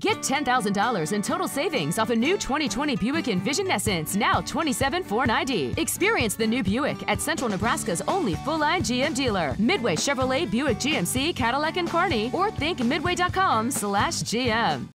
Get $10,000 in total savings off a new 2020 Buick Envision Essence, now $27,490. Experience the new Buick at Central Nebraska's only full-line GM dealer, Midway Chevrolet Buick GMC, Cadillac, and Kearney, or think midway.com slash GM.